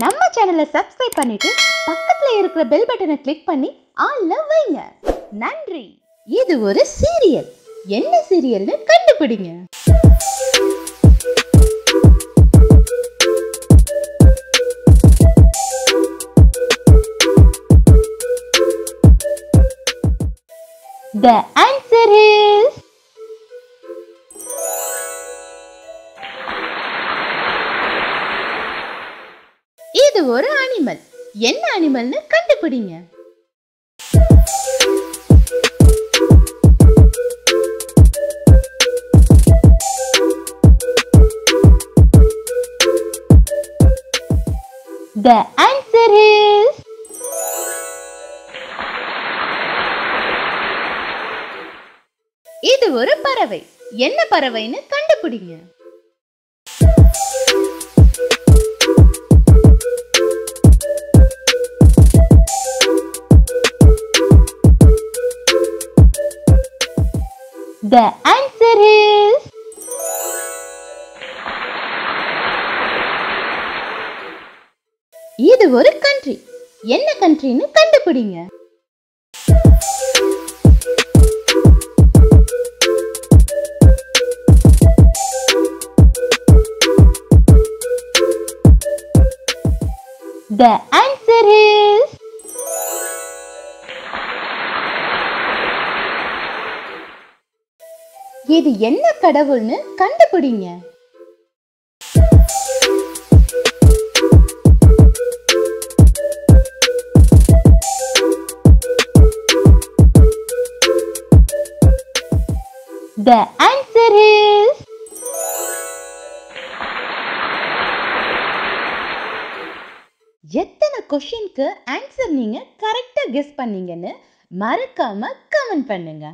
நம்ம சேனலை சப்ஸ்கிரைப் பண்ணிட்டு பக்கத்துல இருக்கிற பெல் பட்டனை கிளிக் பண்ணி ஆல்ல வைங்க. நன்றி. இது ஒரு சீரியல் என்ன சீரியல்னு கண்டுபிடிங்க. The answer is ஒரு அனிமல் என்ன அனிமல்னு கண்டுபிடிங்க. The answer is இது ஒரு பறவை. என்ன பறவைன்னு கண்டுபிடிங்க. The answer is இது ஒரு கண்ட்ரி என்ன கண்ட்ரின்னு கண்டுபிடிங்க. The answer is இது என்ன கடவுள்னு கண்டுபிடிங்க. The answer is எத்தனை கொஷினுக்கு ஆன்சர் நீங்க கரெக்டா கெஸ் பண்ணீங்கன்னு மறக்காம கமெண்ட் பண்ணுங்க.